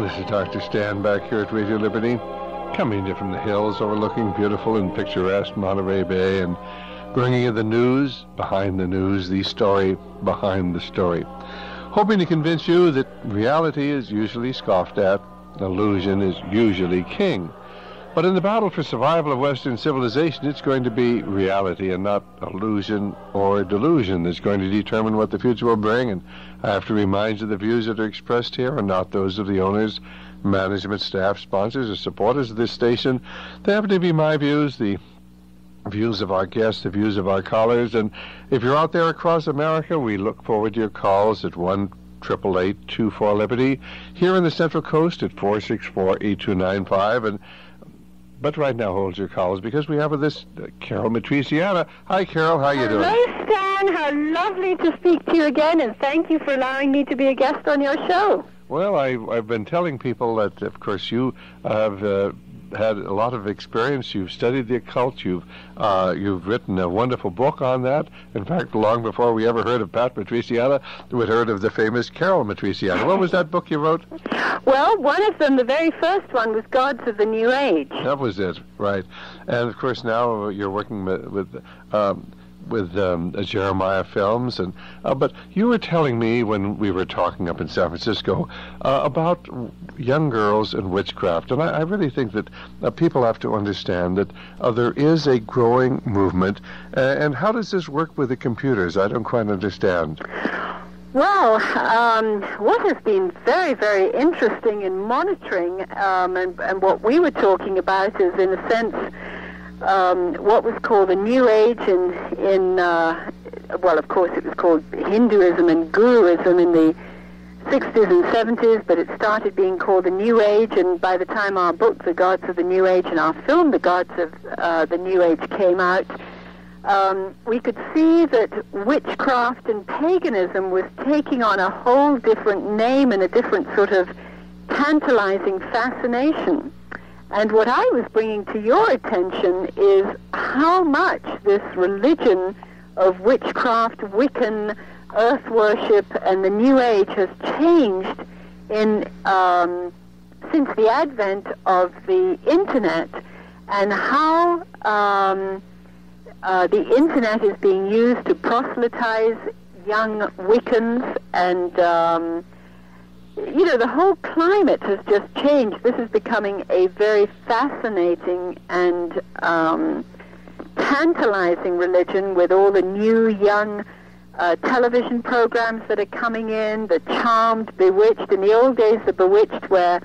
This is Dr. Stan back here at Radio Liberty, coming to from the hills overlooking beautiful and picturesque Monterey Bay and bringing you the news behind the news, the story behind the story. Hoping to convince you that reality is usually scoffed at, illusion is usually king. But in the battle for survival of Western civilization, it's going to be reality and not illusion or delusion that's going to determine what the future will bring. And I have to remind you the views that are expressed here are not those of the owners, management, staff, sponsors, or supporters of this station. They happen to be my views, the views of our guests, the views of our callers. And if you're out there across America, we look forward to your calls at 1 888 Liberty. Here in the Central Coast at 464 8295. And but right now, hold your calls because we have this uh, Caryl Matrisciana. Hi, Caryl. How you doing? Hello, Stan. How lovely to speak to you again, and thank you for allowing me to be a guest on your show. Well, I, I've been telling people that, of course, you have uh, had a lot of experience. You've studied the occult. You've uh, you've written a wonderful book on that. In fact, long before we ever heard of Pat Matrisciana, we heard of the famous Caryl Matrisciana. What was that book you wrote? Well, one of them, the very first one, was Gods of the New Age. That was it, right? And of course, now you're working with. with um, with um, Jeremiah Films, and uh, but you were telling me when we were talking up in San Francisco uh, about young girls and witchcraft, and I, I really think that uh, people have to understand that uh, there is a growing movement. and how does this work with the computers? I don't quite understand. Well, um, what has been very, very interesting in monitoring, um, and, and what we were talking about is, in a sense, um, what was called the New Age in, in uh, well, of course, it was called Hinduism and Guruism in the 60s and 70s, but it started being called the New Age, and by the time our book, The Gods of the New Age, and our film, The Gods of uh, the New Age, came out, um, we could see that witchcraft and paganism was taking on a whole different name and a different sort of tantalizing fascination. And what I was bringing to your attention is how much this religion of witchcraft, Wiccan, earth worship, and the New Age has changed in um, since the advent of the internet, and how um, uh, the internet is being used to proselytize young Wiccans and um, you know, the whole climate has just changed. This is becoming a very fascinating and um, tantalizing religion with all the new young uh, television programs that are coming in, the Charmed, Bewitched. In the old days, the Bewitched, where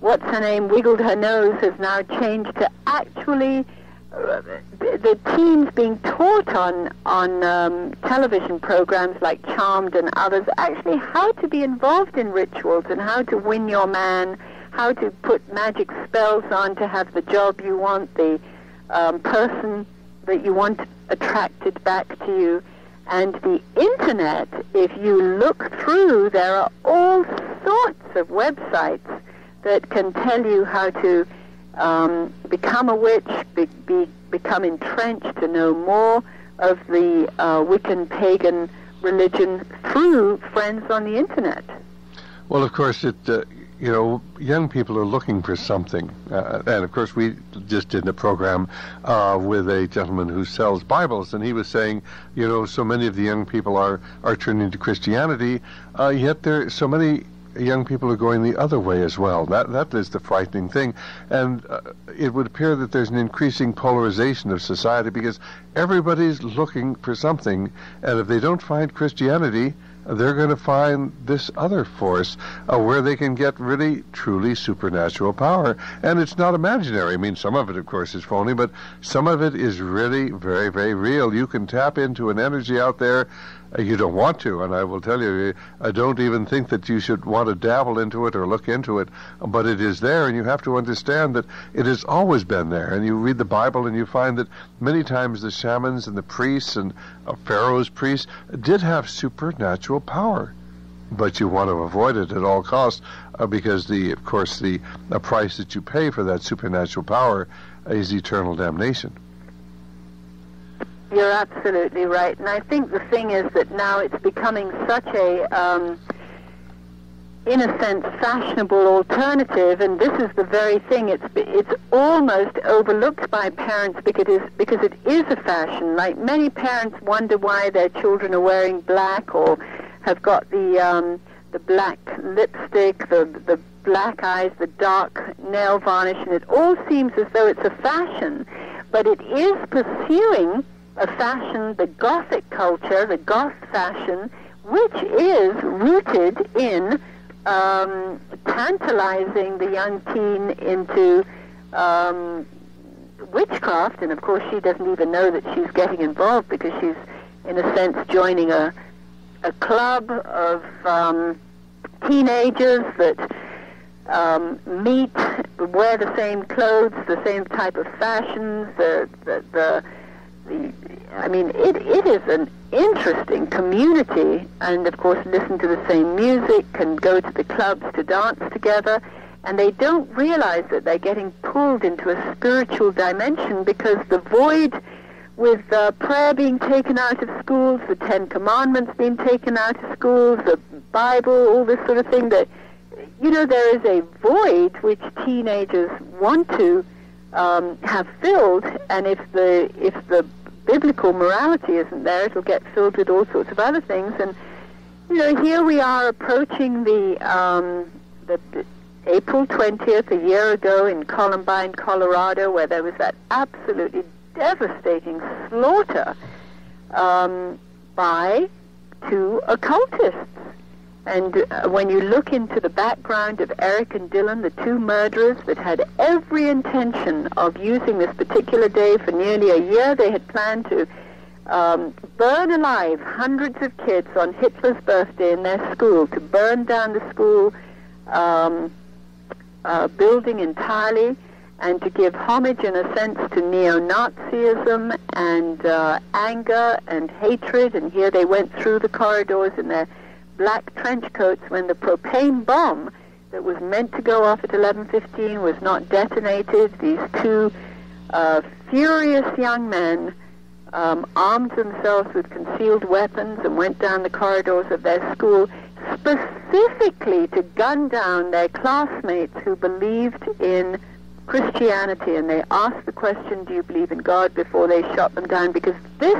what's her name wiggled her nose, has now changed to actually the teens being taught on on um, television programs like Charmed and others actually how to be involved in rituals and how to win your man, how to put magic spells on to have the job you want, the um, person that you want attracted back to you. And the internet, if you look through, there are all sorts of websites that can tell you how to um, become a witch, be, be, become entrenched to know more of the uh, Wiccan pagan religion through friends on the internet. Well, of course, it. Uh, you know, young people are looking for something, uh, and of course, we just did a program uh, with a gentleman who sells Bibles, and he was saying, you know, so many of the young people are are turning to Christianity, uh, yet there so many young people are going the other way as well. That that is the frightening thing, and uh, it would appear that there's an increasing polarization of society because everybody's looking for something, and if they don't find Christianity, they're going to find this other force uh, where they can get really, truly supernatural power. And it's not imaginary. I mean, some of it, of course, is phony, but some of it is really very, very real. You can tap into an energy out there you don't want to, and I will tell you, I don't even think that you should want to dabble into it or look into it, but it is there, and you have to understand that it has always been there. And you read the Bible, and you find that many times the shamans and the priests and uh, Pharaoh's priests did have supernatural power. But you want to avoid it at all costs uh, because, the, of course, the, the price that you pay for that supernatural power is eternal damnation. You're absolutely right. And I think the thing is that now it's becoming such a um, in a sense, fashionable alternative, and this is the very thing. It's it's almost overlooked by parents because it is because it is a fashion. Like many parents wonder why their children are wearing black or have got the um, the black lipstick, the the black eyes, the dark nail varnish, and it all seems as though it's a fashion, but it is pursuing a fashion, the Gothic culture, the Goth fashion, which is rooted in um, tantalizing the young teen into um, witchcraft, and of course she doesn't even know that she's getting involved because she's, in a sense, joining a a club of um, teenagers that um, meet, wear the same clothes, the same type of fashions, the the, the the, I mean, it, it is an interesting community, and of course, listen to the same music and go to the clubs to dance together. And they don't realize that they're getting pulled into a spiritual dimension because the void with uh, prayer being taken out of schools, the Ten Commandments being taken out of schools, the Bible, all this sort of thing, that, you know, there is a void which teenagers want to um, have filled, and if the if the biblical morality isn't there, it'll get filled with all sorts of other things. And you know, here we are approaching the um, the April 20th, a year ago in Columbine, Colorado, where there was that absolutely devastating slaughter um, by two occultists. And uh, when you look into the background of Eric and Dylan, the two murderers that had every intention of using this particular day for nearly a year, they had planned to um, burn alive hundreds of kids on Hitler's birthday in their school, to burn down the school um, uh, building entirely, and to give homage, in a sense, to neo-Nazism and uh, anger and hatred. And here they went through the corridors in their black trench coats when the propane bomb that was meant to go off at 11:15 was not detonated. These two uh, furious young men um, armed themselves with concealed weapons and went down the corridors of their school specifically to gun down their classmates who believed in Christianity. And they asked the question, "Do you believe in God?" before they shot them down, because this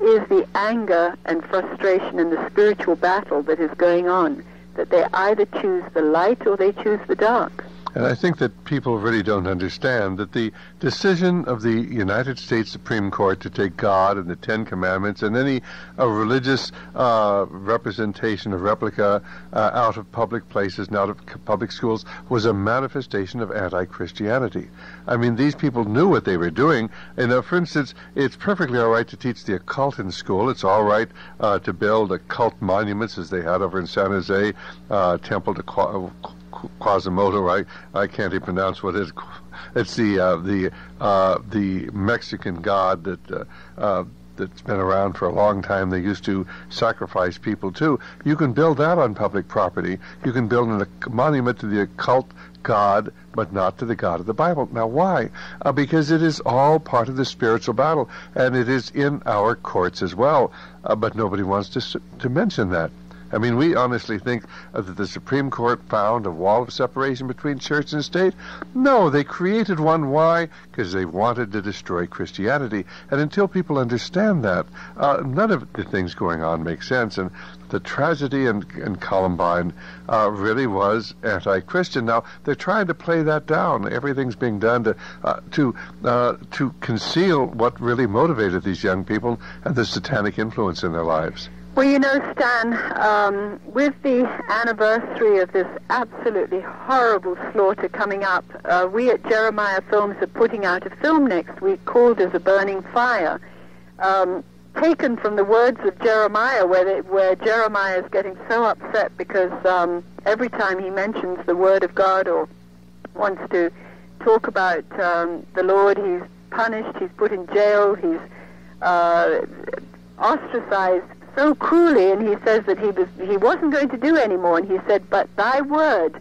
is the anger and frustration and the spiritual battle that is going on, that they either choose the light or they choose the dark. And I think that people really don't understand that the decision of the United States Supreme Court to take God and the Ten Commandments and any uh, religious uh, representation of replica uh, out of public places and out of public schools was a manifestation of anti-Christianity. I mean, these people knew what they were doing. And uh, for instance, it's perfectly all right to teach the occult in school. It's all right uh, to build occult monuments as they had over in San Jose, Temple to Quasimodo. I I can't even pronounce what it is. It's the uh, the uh, the Mexican god that. Uh, uh, that's been around for a long time. They used to sacrifice people too. You can build that on public property. You can build a monument to the occult God, but not to the God of the Bible. Now, why? Uh, because it is all part of the spiritual battle, and it is in our courts as well. Uh, but nobody wants to to mention that. I mean, we honestly think that the Supreme Court found a wall of separation between church and state. No, they created one. Why? Because they wanted to destroy Christianity. And until people understand that, uh, none of the things going on make sense. And the tragedy in, in Columbine uh, really was anti-Christian. Now they're trying to play that down. Everything's being done to uh, to uh, to conceal what really motivated these young people and the satanic influence in their lives. Well, you know, Stan, um, with the anniversary of this absolutely horrible slaughter coming up, uh, we at Jeremiah Films are putting out a film next week called As a Burning Fire, um, taken from the words of Jeremiah, where, they, where Jeremiah is getting so upset because um, every time he mentions the Word of God or wants to talk about um, the Lord, he's punished, he's put in jail, he's uh, ostracized so cruelly, and he says that he was he wasn't going to do anymore, and he said, "But thy word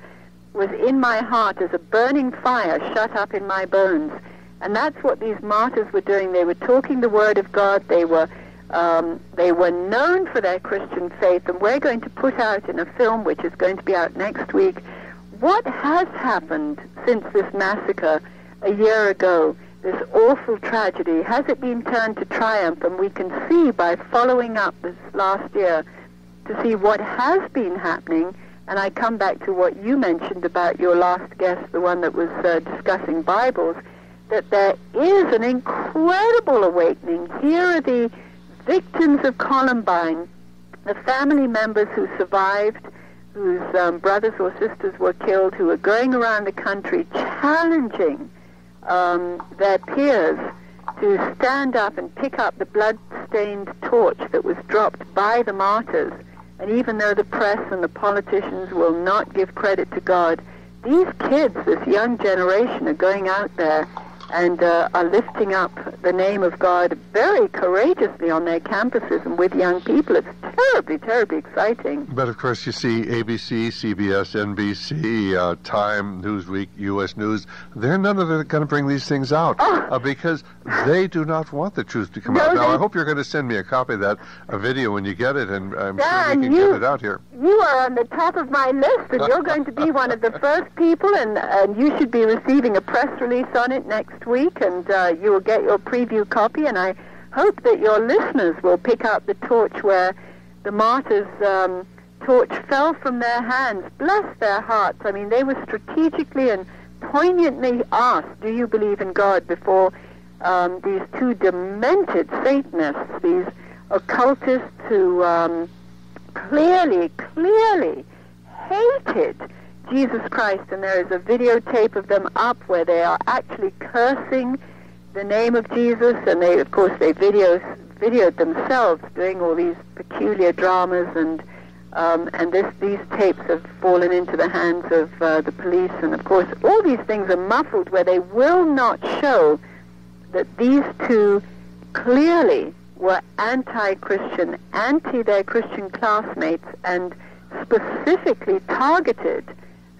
was in my heart as a burning fire shut up in my bones." And that's what these martyrs were doing. They were talking the word of God. They were Um, they were known for their Christian faith, and we're going to put out in a film which is going to be out next week what has happened since this massacre a year ago, this awful tragedy. Has it been turned to triumph? And we can see by following up this last year to see what has been happening. And I come back to what you mentioned about your last guest, the one that was uh, discussing Bibles, that there is an incredible awakening. Here are the victims of Columbine, the family members who survived, whose um, brothers or sisters were killed, who are going around the country challenging um, their peers to stand up and pick up the blood-stained torch that was dropped by the martyrs. And even though the press and the politicians will not give credit to God, these kids, this young generation, are going out there and uh, are lifting up the name of God very courageously on their campuses and with young people. It's terribly, terribly exciting. But of course, you see ABC, CBS, NBC, uh, Time, Newsweek, U.S. News. They're none of them going to bring these things out oh. uh, because they do not want the truth to come no, out. Now. I hope you're going to send me a copy of that a video when you get it, and I'm yeah, sure we can you, get it out here. You are on the top of my list, and you're going to be one of the first people, and, and you should be receiving a press release on it next week, and uh, you will get your preview copy, and I hope that your listeners will pick up the torch where the martyrs' um, torch fell from their hands. Bless their hearts. I mean, they were strategically and poignantly asked, "Do you believe in God?" before um, these two demented Satanists, these occultists who um, clearly, clearly hated Jesus Christ. And there is a videotape of them up where they are actually cursing the name of Jesus, and they, of course, they videos, videoed themselves doing all these peculiar dramas, and um, and this, these tapes have fallen into the hands of uh, the police, and of course, all these things are muffled where they will not show that these two clearly were anti-Christian, anti their Christian classmates, and specifically targeted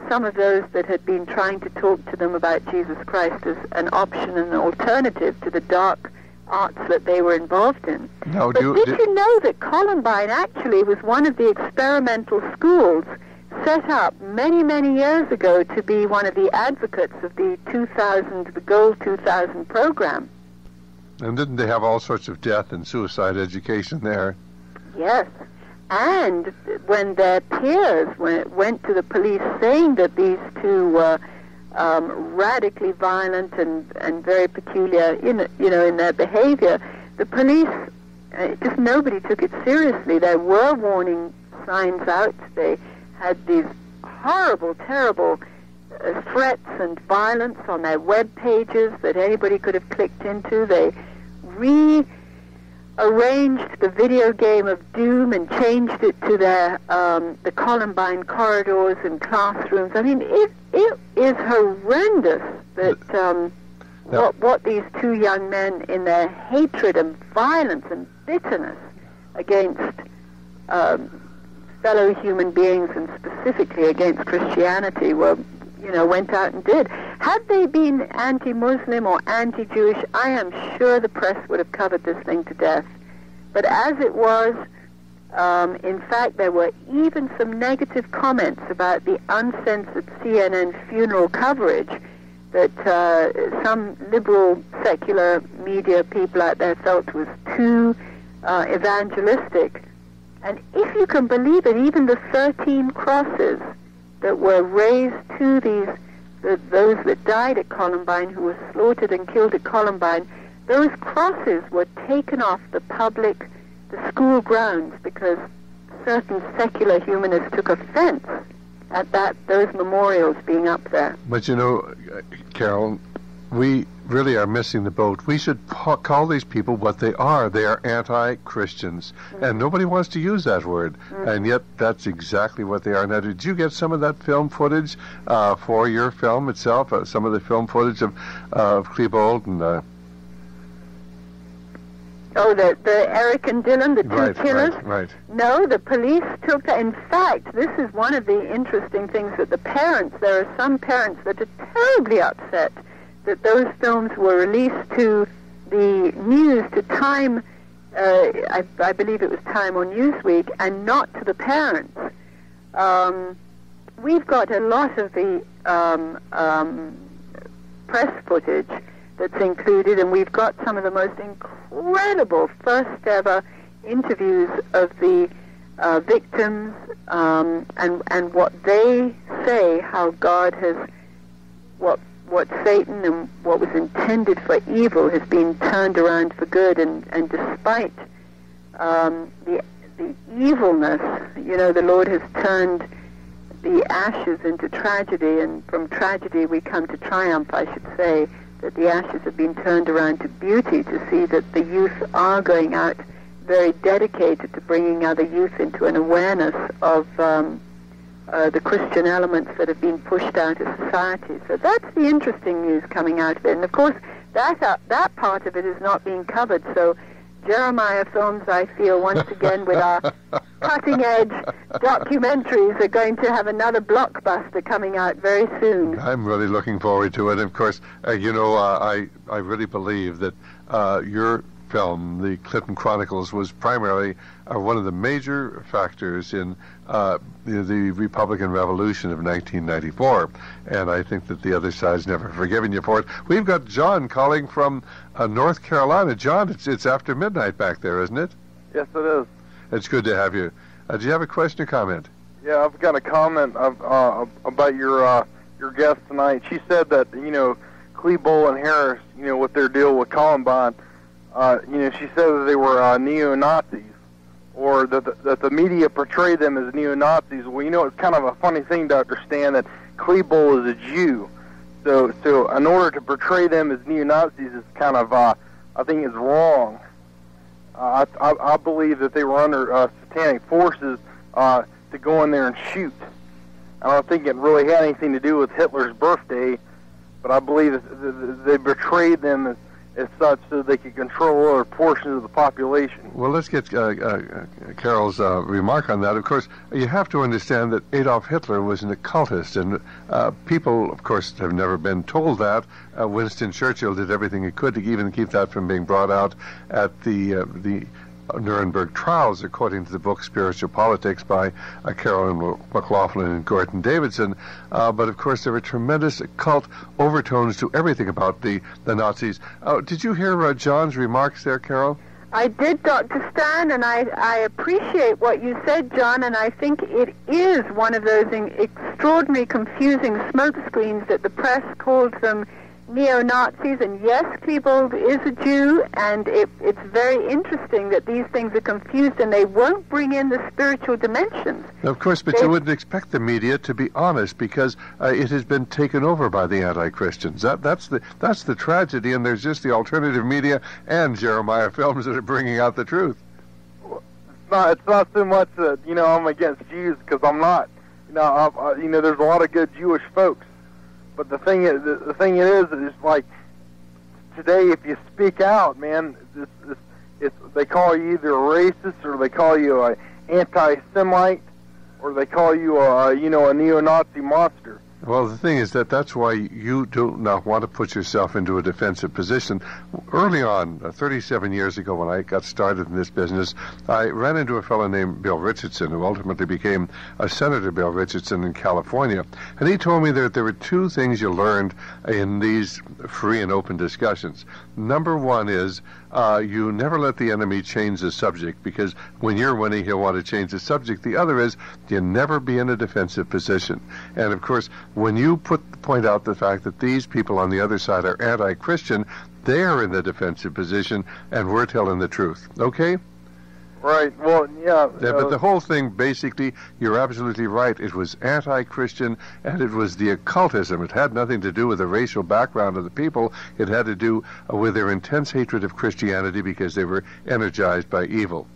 some of those that had been trying to talk to them about Jesus Christ as an option and an alternative to the dark arts that they were involved in. No, but do, did do, you know that Columbine actually was one of the experimental schools set up many, many years ago to be one of the advocates of the 2000, the Goal 2000 program? And didn't they have all sorts of death and suicide education there? Yes. And when their peers went, went to the police saying that these two were um, radically violent and, and very peculiar in, you know, in their behavior, the police, uh, just nobody took it seriously. There were warning signs out. They had these horrible, terrible uh, threats and violence on their web pages that anybody could have clicked into. They re arranged the video game of doom and changed it to their um, the Columbine corridors and classrooms. I mean, it it is horrendous that um, what what these two young men in their hatred and violence and bitterness against um, fellow human beings and specifically against Christianity were you know, went out and did. Had they been anti-Muslim or anti-Jewish, I am sure the press would have covered this thing to death. But as it was, um, in fact, there were even some negative comments about the uncensored CNN funeral coverage that uh, some liberal secular media people out there felt was too uh, evangelistic. And if you can believe it, even the 13 crosses that were raised to these the, those that died at Columbine, who were slaughtered and killed at Columbine, those crosses were taken off the public, the school grounds, because certain secular humanists took offense at that those memorials being up there. But you know, Caryl, we really are missing the boat. We should pa- call these people what they are. They are anti-Christians, mm-hmm. and nobody wants to use that word. Mm-hmm. And yet, that's exactly what they are. Now, did you get some of that film footage uh, for your film itself? Uh, some of the film footage of uh, of Klebold and. Uh, Oh, the the Eric and Dylan, the two right, killers. Right, right. No, the police took that. In fact, this is one of the interesting things that the parents. There are some parents that are terribly upset that those films were released to the news, to Time uh, I, I believe it was Time or Newsweek, and not to the parents. Um, we've got a lot of the um, um, press footage that's included, and we've got some of the most incredible first ever interviews of the uh, victims um, and and what they say, how God has what what Satan and what was intended for evil has been turned around for good, and and despite um, the the evilness, you know, the Lord has turned the ashes into tragedy, and from tragedy we come to triumph, I should say, that the ashes have been turned around to beauty to see that the youth are going out very dedicated to bringing other youth into an awareness of um, uh, the Christian elements that have been pushed out of society. So that's the interesting news coming out of it. And of course, that uh, that part of it is not being covered. So Jeremiah Films, I feel, once again with our cutting edge documentaries, are going to have another blockbuster coming out very soon. I'm really looking forward to it. And of course, uh, you know, uh, I I really believe that uh, your film, The Clinton Chronicles, was primarily uh, one of the major factors in uh, the, the, Republican Revolution of 1994. And I think that the other side's never forgiven you for it. We've got John calling from uh, North Carolina. John, it's, it's after midnight back there, isn't it? Yes, it is. It's good to have you. Uh, do you have a question or comment? Yeah, I've got a comment of, uh, about your uh, your guest tonight. She said that you know Klebold and Harris, you know, with their deal with Columbine, uh, you know, she said that they were uh, neo Nazis or that the, that the media portrayed them as neo Nazis. Well, you know, it's kind of a funny thing to understand that Klebold is a Jew. So, so in order to portray them as neo Nazis is kind of, uh, I think, is wrong. Uh, I, I, I believe that they were under uh, satanic forces uh, to go in there and shoot. I don't think it really had anything to do with Hitler's birthday, but I believe that they betrayed them as as such so they could control other portions of the population. Well, let's get uh, uh, Caryl's uh, remark on that. Of course, you have to understand that Adolf Hitler was an occultist, and uh, people, of course, have never been told that. Uh, Winston Churchill did everything he could to even keep that from being brought out at the uh, the Nuremberg trials, according to the book Spiritual Politics by uh, Carolyn McLaughlin and Gordon Davidson. Uh, but of course, there were tremendous occult overtones to everything about the, the Nazis. Uh, did you hear uh, John's remarks there, Caryl? I did, Dr. Stan, and I, I appreciate what you said, John, and I think it is one of those extraordinary, confusing smokescreens that the press calls them neo-Nazis, and yes, Klebold is a Jew, and it, it's very interesting that these things are confused and they won't bring in the spiritual dimensions. Of course, but they, you wouldn't expect the media to be honest because uh, it has been taken over by the anti-Christians. That, that's the that's the tragedy, and there's just the alternative media and Jeremiah films that are bringing out the truth. It's not. It's not so much that you know I'm against Jews because I'm not. You know, I, I, you know, there's a lot of good Jewish folks but the thing is, the, the thing is, is like today, if you speak out, man, this, this, it's they call you either a racist or they call you a anti-Semite or they call you a you know a neo-Nazi monster. Well, the thing is that that's why you do not want to put yourself into a defensive position. Early on, uh, 37 years ago, when I got started in this business, I ran into a fellow named Bill Richardson, who ultimately became a Senator Bill Richardson in California. And he told me that there were two things you learned in these free and open discussions. Number one is uh, you never let the enemy change the subject because when you're winning, he'll want to change the subject. The other is you never be in a defensive position. And of course, when you put point out the fact that these people on the other side are anti-Christian, they're in the defensive position, and we're telling the truth. Okay? Right. Well, yeah. yeah but the whole thing, basically, you're absolutely right. It was anti-Christian, and it was the occultism. It had nothing to do with the racial background of the people. It had to do with their intense hatred of Christianity because they were energized by evil.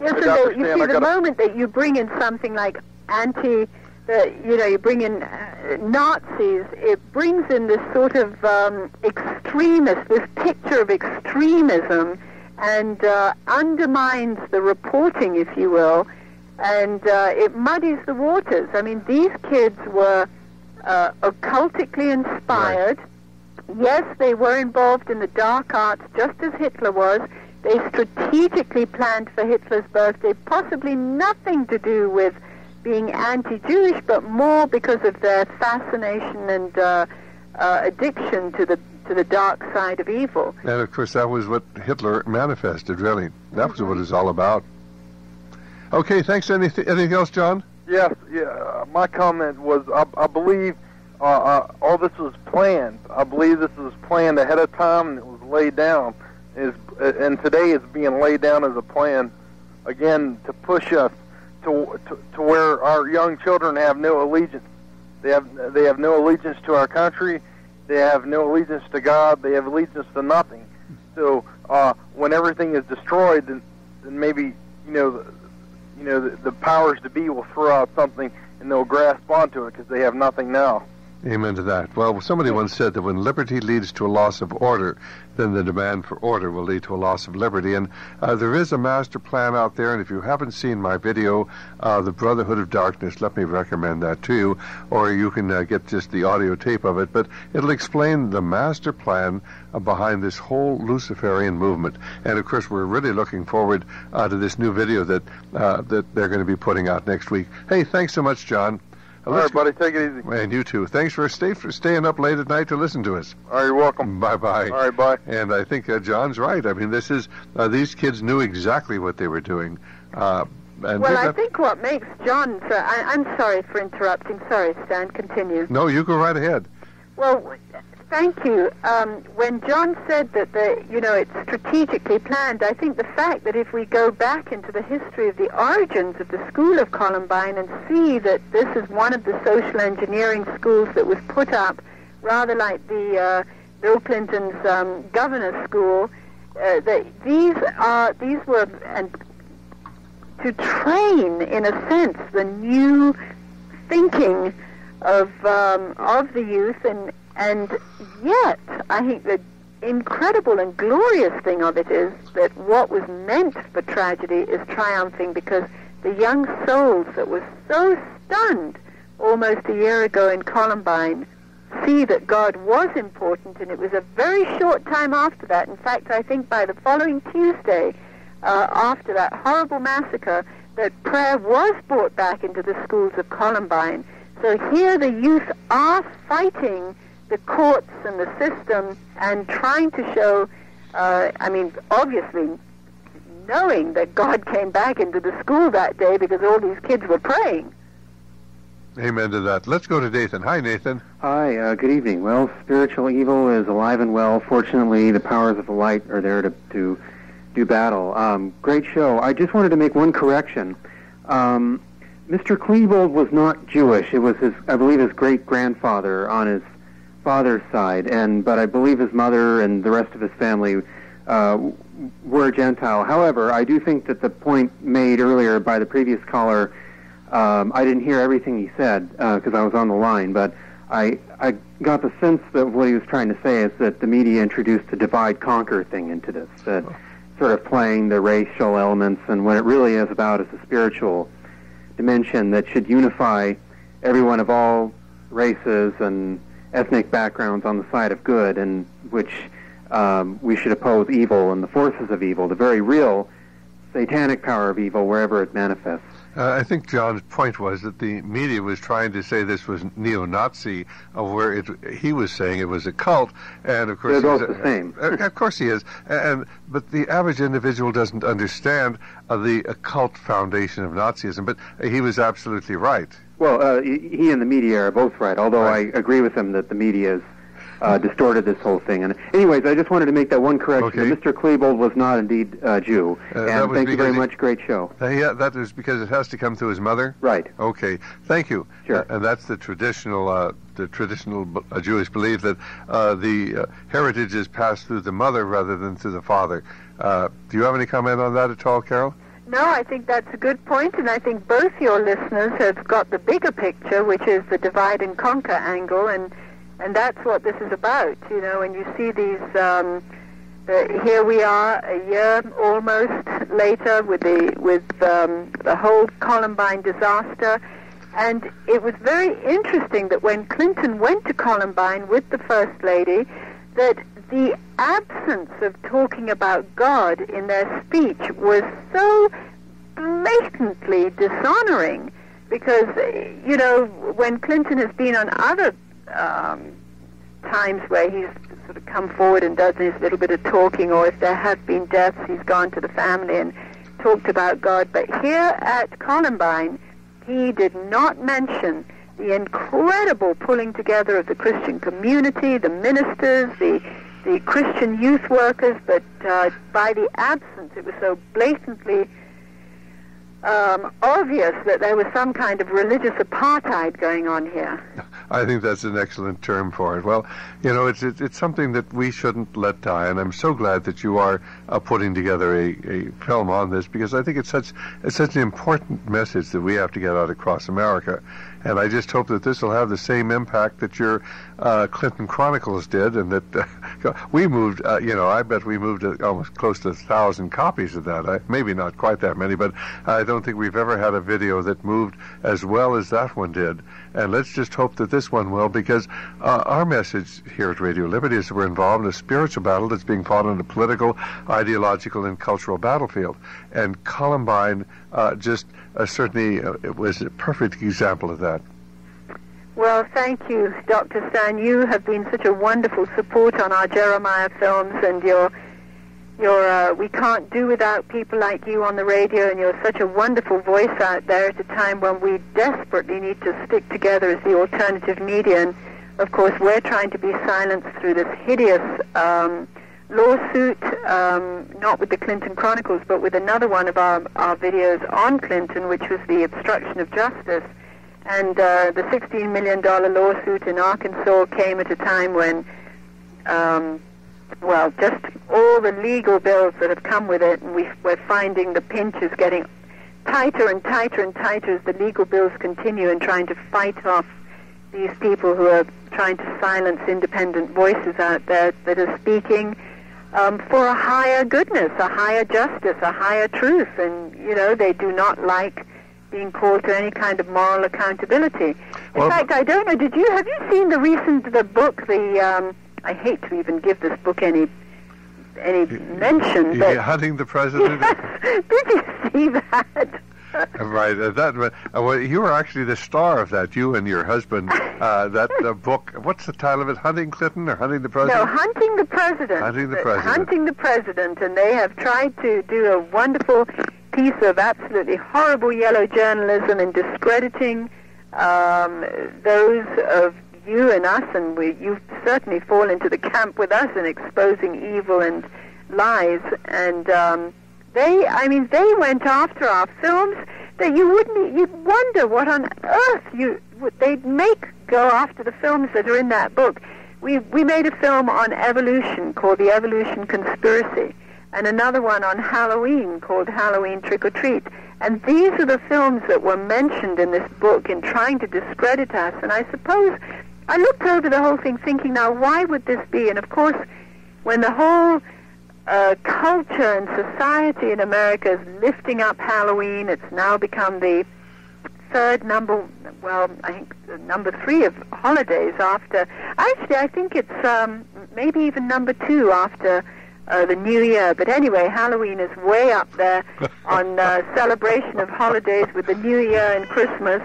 Yes, and you see, the moment that you bring in something like anti that you know you bring in uh, Nazis, it brings in this sort of um, extremist, this picture of extremism, and uh, undermines the reporting, if you will, and uh, it muddies the waters. I mean, these kids were uh, occultically inspired. Right. Yes, they were involved in the dark arts, just as Hitler was. They strategically planned for Hitler's birthday, possibly nothing to do with being anti-Jewish, but more because of their fascination and uh, uh, addiction to the to the dark side of evil. And of course, that was what Hitler manifested. Really, that was what it was all about. Okay, thanks. Anything, anything else, John? Yes, yeah. My comment was, I, I believe uh, uh, all this was planned. I believe this was planned ahead of time and it was laid down. Is and today it's being laid down as a plan, again to push us to, to to where our young children have no allegiance. They have they have no allegiance to our country. They have no allegiance to God. They have allegiance to nothing. So uh, when everything is destroyed, then, then maybe you know the, you know the, the powers to be will throw out something and they'll grasp onto it because they have nothing now. Amen to that. Well, somebody once said that when liberty leads to a loss of order, then the demand for order will lead to a loss of liberty. And uh, there is a master plan out there, and if you haven't seen my video, uh, The Brotherhood of Darkness, let me recommend that to you, or you can uh, get just the audio tape of it. But it'll explain the master plan uh, behind this whole Luciferian movement. And of course, we're really looking forward uh, to this new video that uh, that they're going to be putting out next week. Hey, thanks so much, John. All right, buddy. Take it easy. And you too. Thanks for stay for staying up late at night to listen to us. All right, you're welcome. Bye bye. All right, bye. And I think uh, John's right. I mean, this is uh, these kids knew exactly what they were doing. Uh, and Well, I not- think what makes John. So I, I'm sorry for interrupting. Sorry, Stan. Continue. No, you go right ahead. Well, thank you. Um, when John said that the, you know, it's strategically planned, I think the fact that if we go back into the history of the origins of the school of Columbine and see that this is one of the social engineering schools that was put up, rather like the uh, Bill Clinton's um, governor's school, uh, that these are these were and to train, in a sense, the new thinking of um, of the youth, and and yet I think the incredible and glorious thing of it is that what was meant for tragedy is triumphing because the young souls that were so stunned almost a year ago in Columbine see that God was important, and it was a very short time after that. In fact, I think by the following Tuesday, uh, after that horrible massacre, that prayer was brought back into the schools of Columbine. So here the youth are fighting the courts and the system and trying to show, uh, I mean, obviously knowing that God came back into the school that day because all these kids were praying. Amen to that. Let's go to Nathan. Hi, Nathan. Hi, uh, good evening. Well, spiritual evil is alive and well. Fortunately, the powers of the light are there to, to do battle. Um, great show. I just wanted to make one correction. Um, Mr. Klebold was not Jewish. It was his, I believe, his great grandfather on his father's side, and but I believe his mother and the rest of his family uh, were Gentile. However, I do think that the point made earlier by the previous caller um, I didn't hear everything he said because I was on the line, but I I got the sense that what he was trying to say is that the media introduced a divide conquer thing into this, that sort of playing the racial elements, and what it really is about is a spiritual dimension that should unify everyone of all races and ethnic backgrounds on the side of good, and which um, we should oppose evil and the forces of evil, the very real satanic power of evil wherever it manifests. Uh, I think John's point was that the media was trying to say this was neo-Nazi, uh, where it, he was saying it was a cult, and of course They're both the same. uh, of course he is, and but the average individual doesn't understand uh, the occult foundation of Nazism. But he was absolutely right. Well, uh, he and the media are both right, although Right. I agree with him that the media has uh, distorted this whole thing. And anyways, I just wanted to make that one correction. Okay. Mr. Klebold was not indeed uh, Jew. Uh, and thank you very he- much. Great show. Uh, yeah, that is because it has to come through his mother. Right. Okay, thank you. Sure. Uh, and that's the traditional, uh, the traditional uh, Jewish belief that uh, the uh, heritage is passed through the mother rather than through the father. Uh, do you have any comment on that at all, Caryl? No, I think that's a good point, and I think both your listeners have got the bigger picture, which is the divide and conquer angle, and and that's what this is about. You know, when you see these, um, the, here we are a year almost later with the with um, the whole Columbine disaster, and it was very interesting that when Clinton went to Columbine with the first lady, that the absence of talking about God in their speech was so blatantly dishonoring because, you know, when Clinton has been on other um, times where he's sort of come forward and does his little bit of talking, or if there have been deaths, he's gone to the family and talked about God. But here at Columbine, he did not mention the incredible pulling together of the Christian community, the ministers, the the Christian youth workers, but uh, by the absence, it was so blatantly um, obvious that there was some kind of religious apartheid going on here. I think that's an excellent term for it. Well, you know, it's it's, it's something that we shouldn't let die, and I'm so glad that you are uh, putting together a, a film on this because I think it's such it's such an important message that we have to get out across America. And I just hope that this will have the same impact that your uh, Clinton Chronicles did, and that uh, we moved. Uh, you know, I bet we moved almost close to a thousand copies of that. I, maybe not quite that many, but I don't think we've ever had a video that moved as well as that one did. And let's just hope that this one will, because uh, our message here at Radio Liberty is that we're involved in a spiritual battle that's being fought on a political, ideological, and cultural battlefield. And Columbine uh, just uh, certainly uh, it was a perfect example of that. Well, thank you, Dr. Stan. You have been such a wonderful support on our Jeremiah films, and your your uh, we can't do without people like you on the radio, and you're such a wonderful voice out there at a time when we desperately need to stick together as the alternative media. And of course, we're trying to be silenced through this hideous. Um, lawsuit, um, not with the Clinton Chronicles, but with another one of our, our videos on Clinton, which was the obstruction of justice. And uh, the $16 million lawsuit in Arkansas came at a time when, um, well, just all the legal bills that have come with it, and we, we're finding the pinch is getting tighter and tighter and tighter as the legal bills continue and trying to fight off these people who are trying to silence independent voices out there that are speaking um, for a higher goodness, a higher justice, a higher truth. And, you know, they do not like being called to any kind of moral accountability. In well, fact, I don't know, did you, have you seen the recent, the book, the, um, I hate to even give this book any any mention. You but, hunting the president. Yes, did you see that? Right. Uh, that uh, well, you were actually the star of that. You and your husband. Uh, that uh, book. What's the title of it? Hunting Clinton or Hunting the President? No, Hunting the President. Hunting the President. Hunting the President, and they have tried to do a wonderful piece of absolutely horrible yellow journalism in discrediting um, those of you and us, and we, you certainly fall into the camp with us in exposing evil and lies and. Um, they, I mean, they went after our films that you wouldn't, you'd wonder what on earth you would they'd make go after the films that are in that book. We we made a film on evolution called The Evolution Conspiracy, and another one on Halloween called Halloween Trick or Treat. And these are the films that were mentioned in this book in trying to discredit us. And I suppose I looked over the whole thing thinking, now why would this be? And of course, when the whole uh, culture and society in America is lifting up Halloween. It's now become the third number, well, I think number three of holidays after. Actually, I think it's um, maybe even number two after uh, the New Year. But anyway, Halloween is way up there on uh, celebration of holidays with the New Year and Christmas.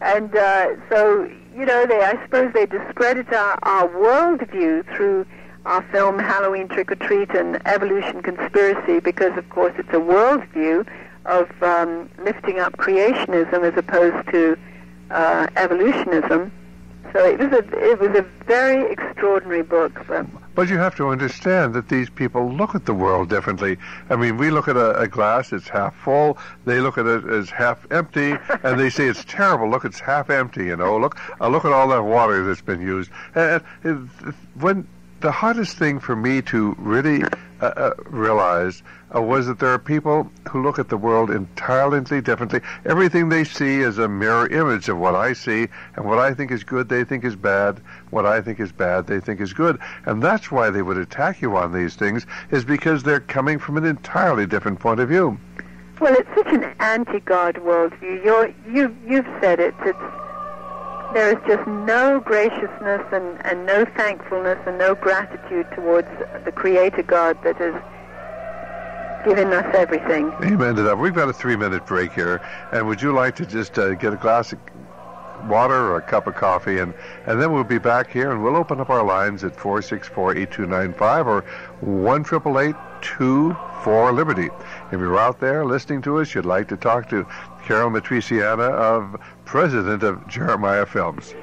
And uh, so, you know, they I suppose they discredit our, our worldview through our film Halloween Trick or Treat and Evolution Conspiracy because, of course, it's a worldview of um, lifting up creationism as opposed to uh, evolutionism. So it was a it was a very extraordinary book. But, but you have to understand that these people look at the world differently. I mean, we look at a, a glass; it's half full. They look at it as half empty, and they say it's terrible. Look, it's half empty. You know, look, uh, look at all that water that's been used. And, and when the hardest thing for me to really uh, uh, realize uh, was that there are people who look at the world entirely differently. Everything they see is a mirror image of what I see, and what I think is good, they think is bad. What I think is bad, they think is good. And that's why they would attack you on these things, is because they're coming from an entirely different point of view. Well, it's such an anti-God worldview. You're, you, you've said it. It's there is just no graciousness and, and no thankfulness and no gratitude towards the Creator God that has given us everything. Amen to that. We've got a three-minute break here, and would you like to just uh, get a glass of water or a cup of coffee, and, and then we'll be back here, and we'll open up our lines at 464-8295 or 1 2 Liberty. If you're out there listening to us, you'd like to talk to Caryl Matrisciana of President of Jeremiah Films.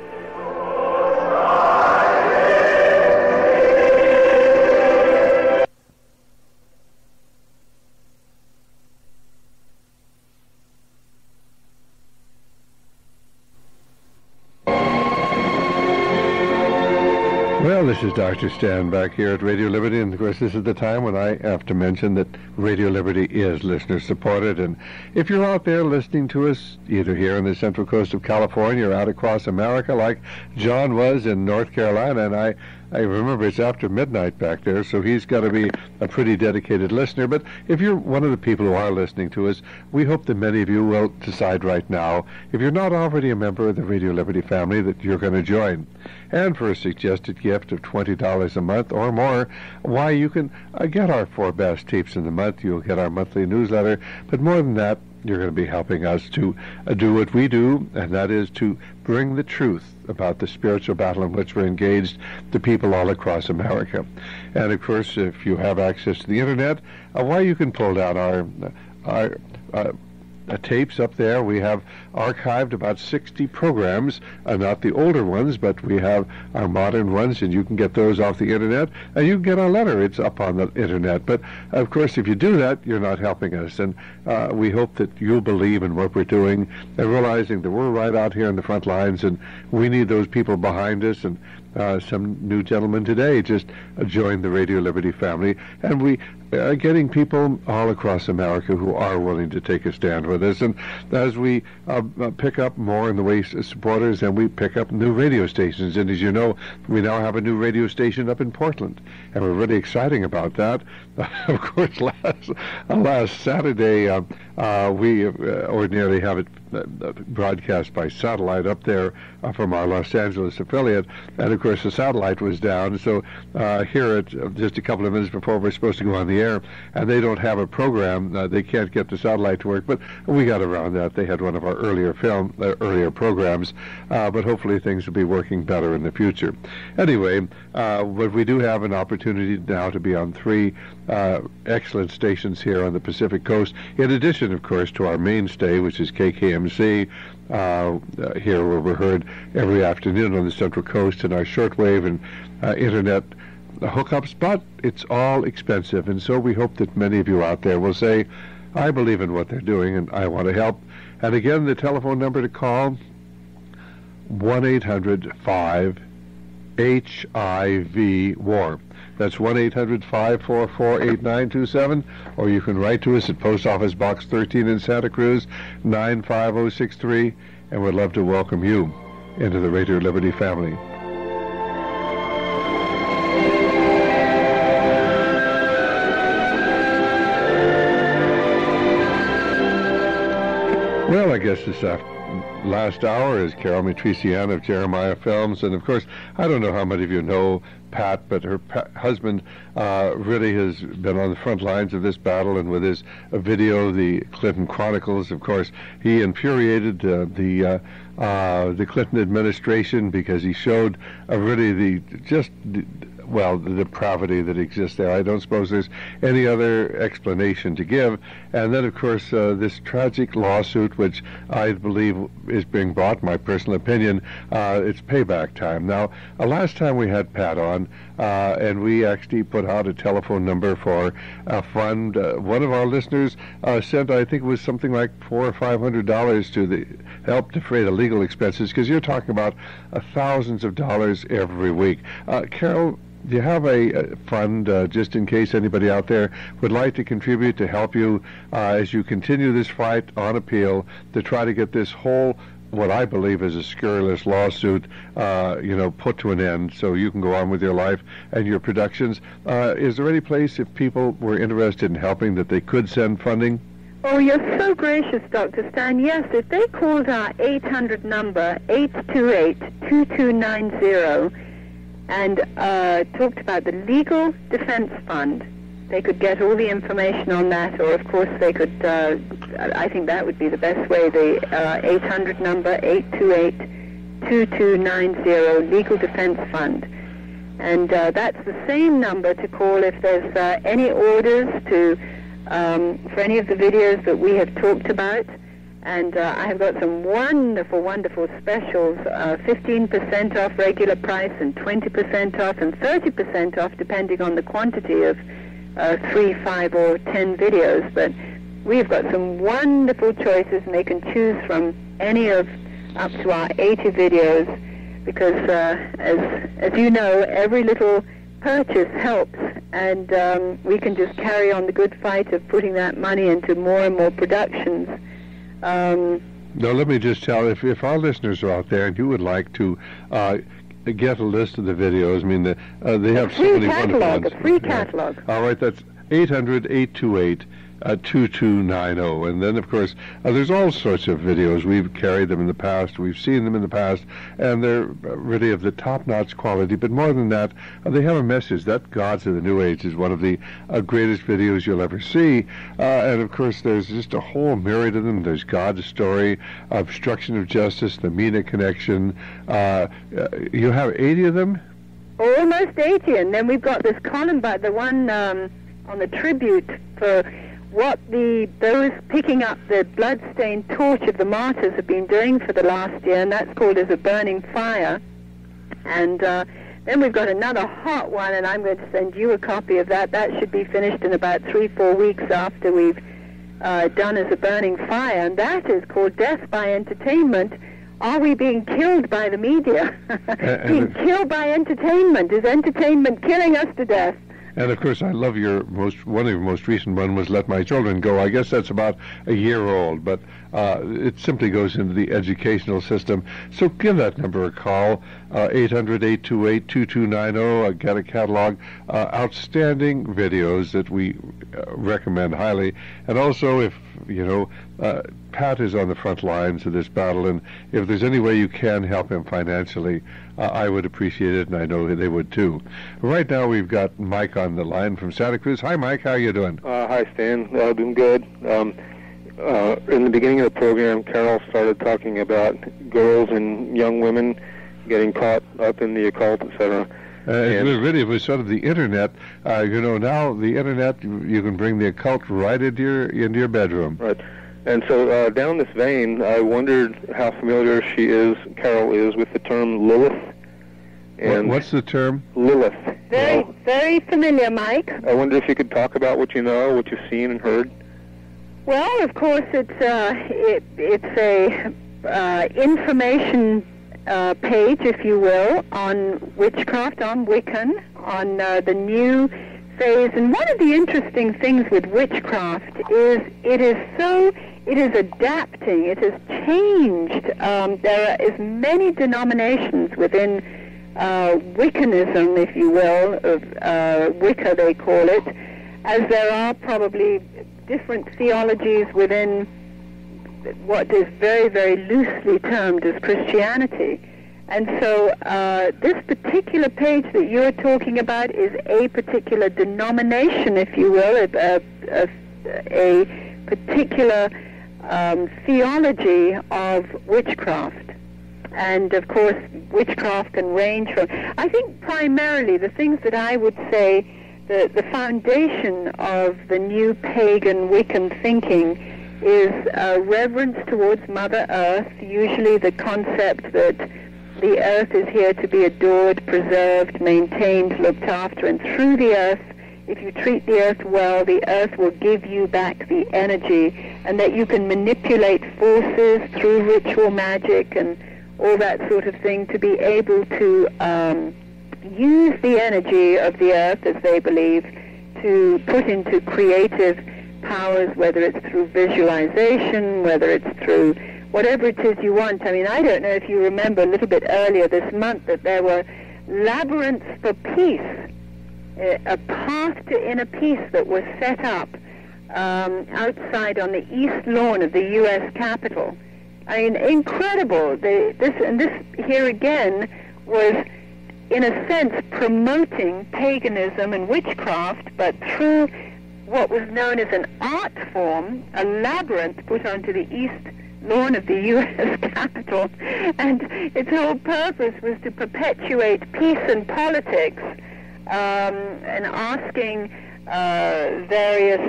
Is Dr. Stan back here at Radio Liberty, and of course, this is the time when I have to mention that Radio Liberty is listener supported. And if you're out there listening to us, either here on the central coast of California or out across America, like John was in North Carolina, and I I remember it's after midnight back there, so he's got to be a pretty dedicated listener. But if you're one of the people who are listening to us, we hope that many of you will decide right now, if you're not already a member of the Radio Liberty family, that you're going to join. And for a suggested gift of $20 a month or more, why, you can uh, get our four best tapes in the month. You'll get our monthly newsletter. But more than that, you're going to be helping us to uh, do what we do, and that is to bring the truth about the spiritual battle in which we're engaged to people all across America. And of course, if you have access to the internet, uh, why you can pull down our our uh, uh, tapes up there. We have archived about 60 programs, uh, not the older ones, but we have our modern ones, and you can get those off the internet, and you can get our letter. It's up on the internet. But of course, if you do that, you're not helping us. And uh, we hope that you'll believe in what we're doing and realizing that we're right out here in the front lines, and we need those people behind us. And uh, some new gentlemen today just uh, joined the Radio Liberty family, and we are getting people all across America who are willing to take a stand with us. And as we uh, uh pick up more in the way supporters, and we pick up new radio stations, and as you know, we now have a new radio station up in Portland, and we're really exciting about that. of course, last last Saturday uh, uh, we ordinarily have it broadcast by satellite up there from our Los Angeles affiliate, and of course the satellite was down. So here, at just a couple of minutes before we're supposed to go on the air, and they don't have a program. Uh, they can't get the satellite to work, but we got around that. They had one of our earlier film, uh, earlier programs, uh, but hopefully things will be working better in the future. Anyway, uh, but we do have an opportunity now to be on three uh, excellent stations here on the Pacific Coast, in addition, of course, to our mainstay, which is KKMC. Uh, uh, here where we're heard every afternoon on the Central Coast and our shortwave and uh, internet hookups, but it's all expensive. And so we hope that many of you out there will say, I believe in what they're doing and I want to help. And again, the telephone number to call, 1-800-5-HIV-WAR. That's 1-800-544-8927, or you can write to us at Post Office Box 13 in Santa Cruz, 95063, and we'd love to welcome you into the Radio Liberty family. Well, I guess this last hour is Caryl Matrician of Jeremiah Films, and of course, I don't know how many of you know Pat, but her pa- husband uh, really has been on the front lines of this battle, and with his uh, video, the Clinton Chronicles, of course, he infuriated uh, the uh, uh, the Clinton administration because he showed really the just. The, well, the depravity that exists there. I don't suppose there's any other explanation to give. And then, of course, uh, this tragic lawsuit, which I believe is being brought, my personal opinion, uh, it's payback time. Now, uh, last time we had Pat on, uh, and we actually put out a telephone number for a fund. Uh, one of our listeners uh, sent, I think it was something like four or five hundred dollars to the help defray the legal expenses, because you're talking about thousands of dollars every week. Caryl, do you have a, a fund uh, just in case anybody out there would like to contribute to help you uh, as you continue this fight on appeal to try to get this whole what I believe is a scurrilous lawsuit, uh, you know, put to an end so you can go on with your life and your productions. Uh, is there any place if people were interested in helping that they could send funding? Oh, you're so gracious, Dr. Stan. Yes, if they called our 800 number, 828-2290, and uh, talked about the Legal Defense Fund, they could get all the information on that, or of course they could, uh, I think that would be the best way, the uh, 800 number, 828-2290, Legal Defense Fund. And uh, that's the same number to call if there's uh, any orders to um, for any of the videos that we have talked about. And uh, I have got some wonderful, wonderful specials, uh, 15% off regular price and 20% off and 30% off depending on the quantity of uh, 3, 5, or 10 videos. But we've got some wonderful choices and they can choose from any of up to our 80 videos because uh, as, as you know, every little purchase helps, and um, we can just carry on the good fight of putting that money into more and more productions. Um, now, let me just tell if if our listeners are out there and you would like to. Uh, get a list of the videos. I mean, the, uh, they have so many catalog, wonderful ones. A free catalog. All right, that's 800 828 uh, 2290. And then, of course, uh, there's all sorts of videos. We've carried them in the past. We've seen them in the past, and they're uh, really of the top-notch quality. But more than that, uh, they have a message. That Gods of the New Age is one of the uh, greatest videos you'll ever see. Uh, and, of course, there's just a whole myriad of them. There's God's story, obstruction of justice, the Mena connection. you have 80 of them? Almost 80. And then we've got this column, but the one um, on the tribute for what the those picking up the blood-stained torch of the martyrs have been doing for the last year, and that's called as a burning fire. And uh, then we've got another hot one, and I'm going to send you a copy of that. That should be finished in about three, four weeks after we've uh, done as a burning fire, and that is called Death by Entertainment. Are we being killed by the media? being killed by entertainment? Is entertainment killing us to death? And of course, I love your most one of your most recent one was "Let My Children Go." I guess that's about a year old, but uh, it simply goes into the educational system. So give that number a call, uh, 800-828-2290. Uh, get a catalog, uh, outstanding videos that we uh, recommend highly. And also, if you know, Pat is on the front lines of this battle, and if there's any way you can help him financially, uh, I would appreciate it, and I know they would too. Right now, we've got Mike on the line from Santa Cruz. Hi, Mike. How you doing? Uh, hi, Stan. Uh, doing good. Um, uh, in the beginning of the program, Caryl started talking about girls and young women getting caught up in the occult, etc. Uh, it really was sort of the internet. Uh, you know, now the internet, you can bring the occult right into your into your bedroom. Right. And so uh, down this vein, I wondered how familiar she is, Caryl is, with the term Lilith. And what, what's the term? Lilith. Very, well, very familiar, Mike. I wonder if you could talk about what you know, what you've seen and heard. Well, of course, it's uh, it, it's a uh, information uh, page, if you will, on witchcraft, on Wiccan, on uh, the new phase. And one of the interesting things with witchcraft is it is so it is adapting. It has changed. Um, there are as many denominations within uh, Wiccanism, if you will, of uh, Wicca they call it, as there are probably different theologies within what is very, very loosely termed as Christianity. And so uh, this particular page that you're talking about is a particular denomination, if you will, a, a, a particular um, theology of witchcraft. And of course, witchcraft can range from, I think primarily the things that I would say the, the foundation of the new pagan Wiccan thinking is uh, reverence towards Mother Earth, usually the concept that the earth is here to be adored, preserved, maintained, looked after, and through the earth, if you treat the earth well, the earth will give you back the energy, and that you can manipulate forces through ritual magic and all that sort of thing to be able to um, use the energy of the earth, as they believe, to put into creative powers, whether it's through visualization, whether it's through whatever it is you want. I mean, I don't know if you remember a little bit earlier this month that there were labyrinths for peace, a path to inner peace that was set up um, outside on the east lawn of the U.S. Capitol. I mean, incredible. The, this and this here again was, in a sense, promoting paganism and witchcraft, but through what was known as an art form, a labyrinth put onto the east lawn of the U.S. Capitol, and its whole purpose was to perpetuate peace and politics, um, and asking uh, various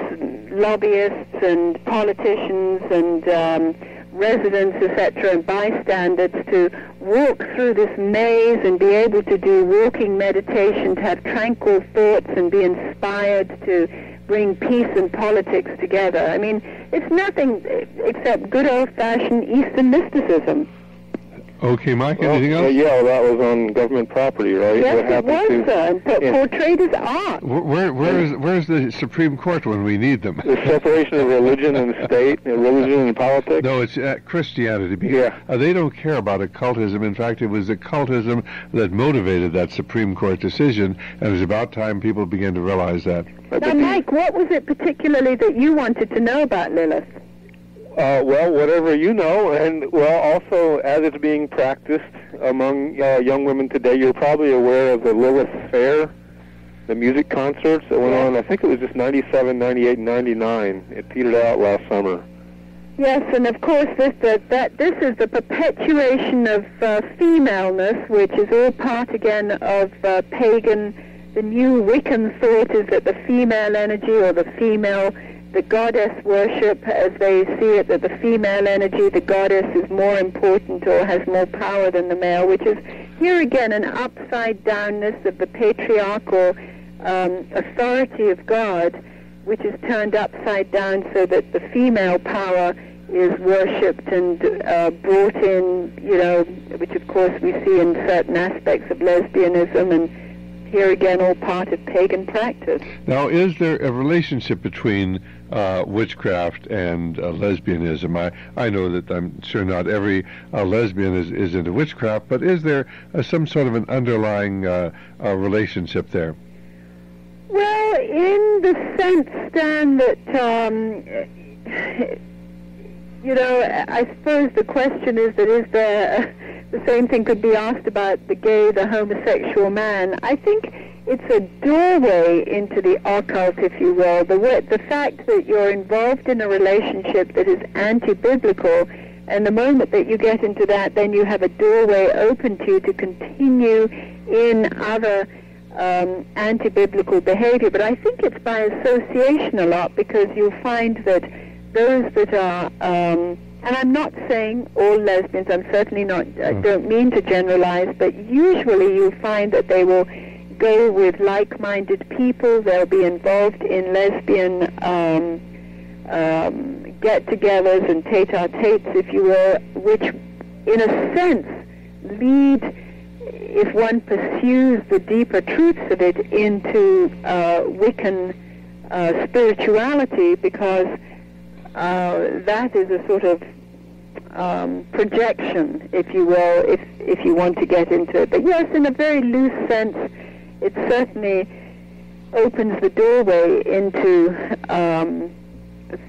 lobbyists and politicians and um, residents, etc., and bystanders to walk through this maze and be able to do walking meditation, to have tranquil thoughts and be inspired to bring peace and politics together. I mean, it's nothing except good old-fashioned Eastern mysticism. Okay, Mike, anything well, else? yeah, that was on government property, right? Yes, what it happened was, to sir, but yeah. portrayed as art. Where, where, where is where's the Supreme Court when we need them? the separation of religion and state, uh, religion and politics? No, it's uh, Christianity. Yeah. uh, they don't care about occultism. In fact, it was occultism that motivated that Supreme Court decision, and it was about time people began to realize that. Now, Mike, what was it particularly that you wanted to know about Lilith? Uh, well, whatever you know, and well, also as it's being practiced among uh, young women today, you're probably aware of the Lilith Fair, the music concerts that went on. I think it was just 97, 98, 99. It petered out last summer. Yes, and of course this that, that this is the perpetuation of uh, femaleness, which is all part again of uh, pagan. The new Wiccan thought is that the female energy or the female, the goddess worship, as they see it, that the female energy, the goddess, is more important or has more power than the male, which is here again an upside downness of the patriarchal um, authority of God which is turned upside down so that the female power is worshipped and uh, brought in, you know, which of course we see in certain aspects of lesbianism and here again all part of pagan practice. Now, is there a relationship between uh, witchcraft and uh, lesbianism? I, I know that I'm sure not every uh, lesbian is, is into witchcraft, but is there uh, some sort of an underlying uh, uh, relationship there? Well, in the sense, Stan, that, um, you know, I suppose the question is that is there, the same thing could be asked about the gay, the homosexual man. I think it's a doorway into the occult, if you will. The, the fact that you're involved in a relationship that is anti-biblical, and the moment that you get into that, then you have a doorway open to you to continue in other um, anti-biblical behavior, but I think it's by association a lot because you'll find that those that are, um, and I'm not saying all lesbians, I'm certainly not, I don't mean to generalize, but usually you'll find that they will go with like-minded people, they'll be involved in lesbian um, um, get-togethers and tete-a-tetes, if you will, which in a sense lead if one pursues the deeper truths of it into uh, Wiccan uh, spirituality, because uh, that is a sort of um, projection, if you will, if if you want to get into it. But yes, in a very loose sense, it certainly opens the doorway into um,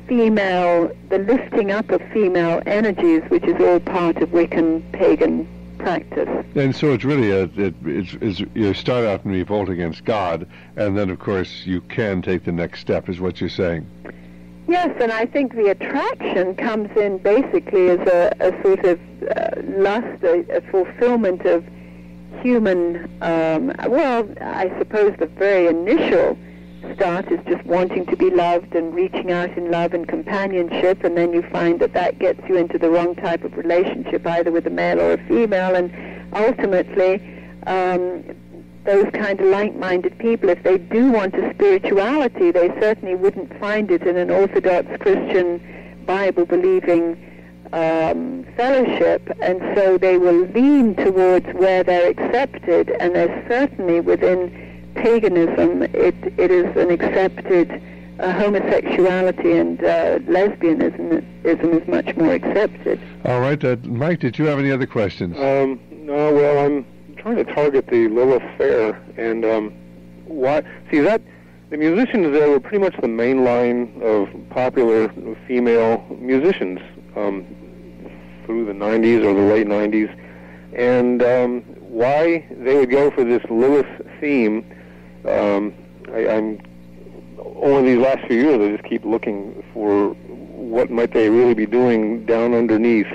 female, the lifting up of female energies, which is all part of Wiccan pagan practice. And so it's really a, it, it's, it's, you start out in revolt against God, and then of course you can take the next step, is what you're saying. Yes, and I think the attraction comes in basically as a, a sort of uh, lust, a, a fulfillment of human, um, well, I suppose the very initial start is just wanting to be loved and reaching out in love and companionship, and then you find that that gets you into the wrong type of relationship, either with a male or a female, and ultimately, um, those kind of like-minded people, if they do want a spirituality, they certainly wouldn't find it in an Orthodox Christian Bible-believing um, fellowship, and so they will lean towards where they're accepted, and there's certainly within paganism, it, it is an accepted uh, homosexuality and uh, lesbianism ism is much more accepted. All right, uh, Mike, did you have any other questions? Um, no, well, I'm trying to target the Lilith Fair, and um, why? See that the musicians there were pretty much the main line of popular female musicians um, through the 90s or the late 90s. And um, why they would go for this Lilith theme, um, I, I'm only these last few years I just keep looking for what might they really be doing down underneath.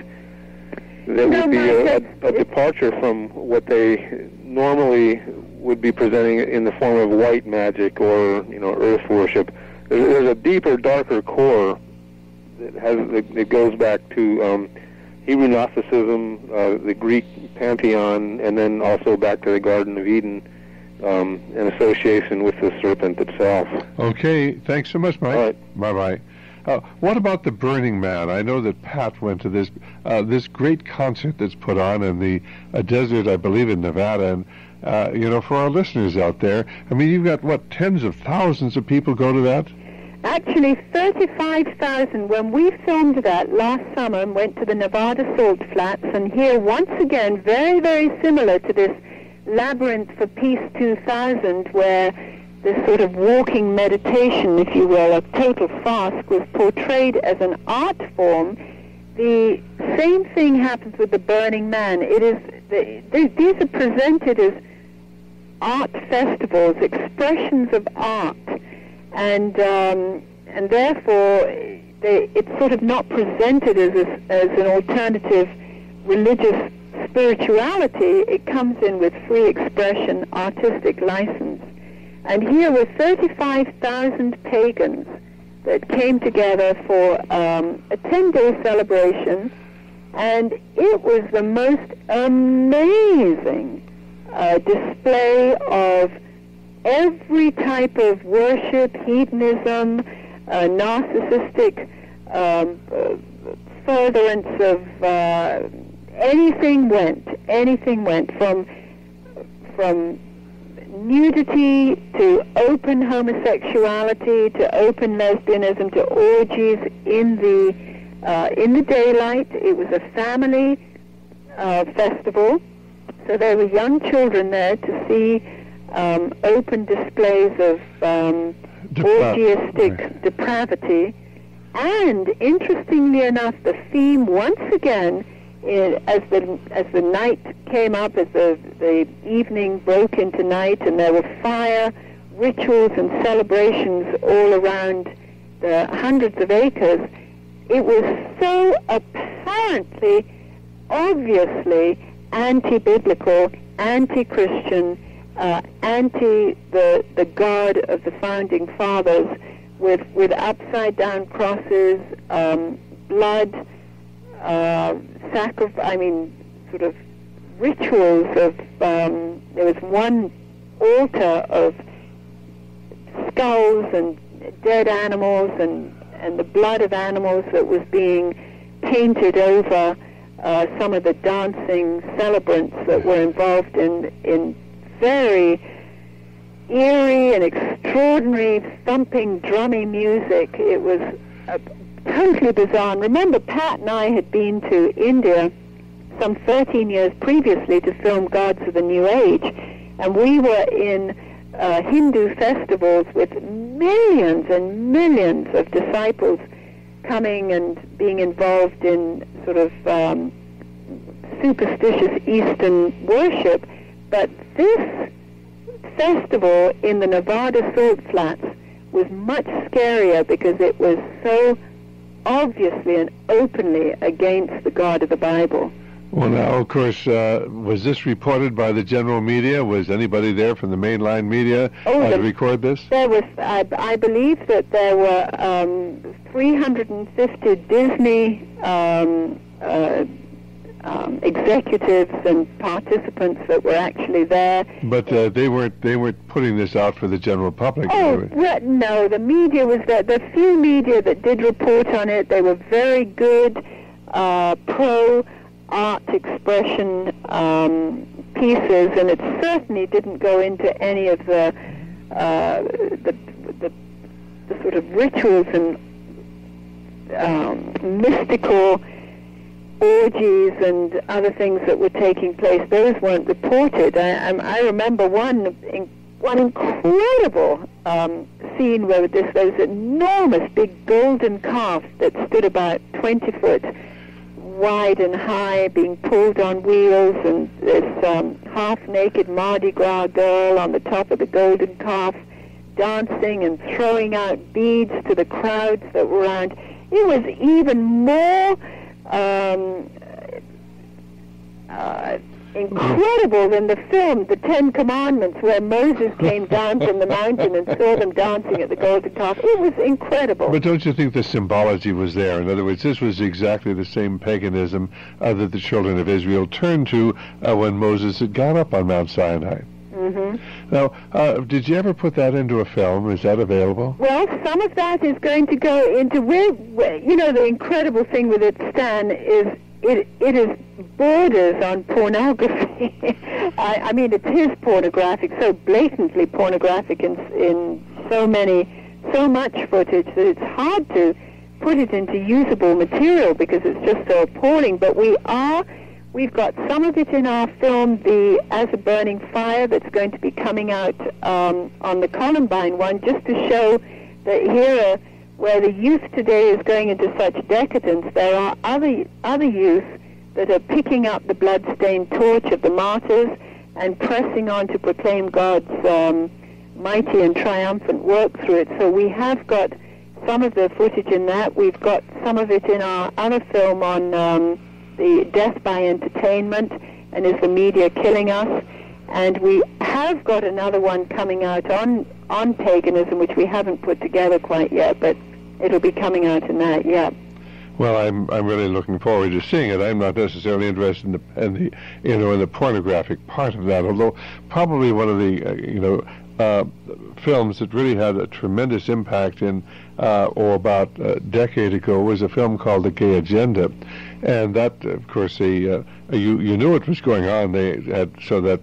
That would be a, a, a departure from what they normally would be presenting in the form of white magic or you know earth worship. There's, there's a deeper, darker core that has that, that goes back to um, Hebrew Gnosticism, uh, the Greek pantheon, and then also back to the Garden of Eden, um, in association with the serpent itself. Okay, thanks so much, Mike. All right. Bye bye. Uh, what about the Burning Man? I know that Pat went to this uh, this great concert that's put on in the uh, desert, I believe, in Nevada. And uh, you know, for our listeners out there, I mean, you've got what tens of thousands of people go to that. Actually, 35,000 when we filmed that last summer and went to the Nevada Salt Flats. And here, once again, very, very similar to this Labyrinth for Peace 2000, where this sort of walking meditation, if you will, a total fast, was portrayed as an art form. The same thing happens with the Burning Man. It is these are presented as art festivals, expressions of art, and um, and therefore they, it's sort of not presented as a, as an alternative religious spirituality. It comes in with free expression, artistic license. And here were 35,000 pagans that came together for um, a 10-day celebration, and it was the most amazing uh, display of every type of worship, hedonism, uh, narcissistic um, uh, furtherance of uh, anything went. Anything went from from nudity to open homosexuality to open lesbianism to orgies in the uh, in the daylight. It was a family uh, festival, so there were young children there to see um, open displays of um, Depra- orgiastic right. depravity. And interestingly enough, the theme once again, i as the as the night came up, as the the evening broke into night, and there were fire rituals and celebrations all around the hundreds of acres, it was so apparently, obviously anti-biblical, anti-Christian, uh, anti the the God of the founding fathers, with with upside down crosses, um, blood, uh. I mean, sort of rituals of. Um, there was one altar of skulls and dead animals and and the blood of animals that was being painted over uh, some of the dancing celebrants that were involved in in very eerie and extraordinary thumping, drummy music. It was uh, totally bizarre. And remember, Pat and I had been to India some 13 years previously to film Gods of the New Age, and we were in uh, Hindu festivals with millions and millions of disciples coming and being involved in sort of um, superstitious Eastern worship. But this festival in the Nevada Salt Flats was much scarier because it was so obviously and openly against the God of the Bible. Well, now, of course, uh, was this reported by the general media? Was anybody there from the mainline media Oh, uh, to the- record this? There was, I, I believe that there were um, 350 Disney um, uh, um, executives and participants that were actually there. But uh, they weren't they weren't putting this out for the general public. Oh well, no, the media was there. The few media that did report on it, they were very good, uh, pro art expression um, pieces, and it certainly didn't go into any of the uh, the, the the sort of rituals and um, mystical orgies and other things that were taking place. Those weren't reported. I, I, remember one one incredible um, scene where this, there was an enormous big golden calf that stood about 20 foot wide and high, being pulled on wheels, and this um, half-naked Mardi Gras girl on the top of the golden calf dancing and throwing out beads to the crowds that were around. It was even more um, uh, incredible than the film, The Ten Commandments, where Moses came down from the mountain and saw them dancing at the golden calf. It was incredible. But don't you think the symbology was there? In other words, this was exactly the same paganism uh, that the children of Israel turned to uh, when Moses had gone up on Mount Sinai. Mm-hmm. Now, uh, did you ever put that into a film? Is that available? Well, some of that is going to go into where, where you know, the incredible thing with it, Stan, is it it is borders on pornography. I, I mean, it is pornographic, so blatantly pornographic in in so many, so much footage that it's hard to put it into usable material because it's just so appalling. But we are. We've got some of it in our film, the As a Burning Fire, that's going to be coming out um, on the Columbine one, just to show that here where the youth today is going into such decadence, there are other other youth that are picking up the blood-stained torch of the martyrs and pressing on to proclaim God's um, mighty and triumphant work through it. So we have got some of the footage in that. We've got some of it in our other film on um, the death by entertainment and is the media killing us. And we have got another one coming out on on paganism, which we haven't put together quite yet, but it'll be coming out in that, yeah. Well, I'm I'm really looking forward to seeing it. I'm not necessarily interested in the, in the you know in the pornographic part of that, although probably one of the uh, you know uh, films that really had a tremendous impact in uh, or about a decade ago was a film called The Gay Agenda, and that of course the uh, you you knew what was going on. They had so that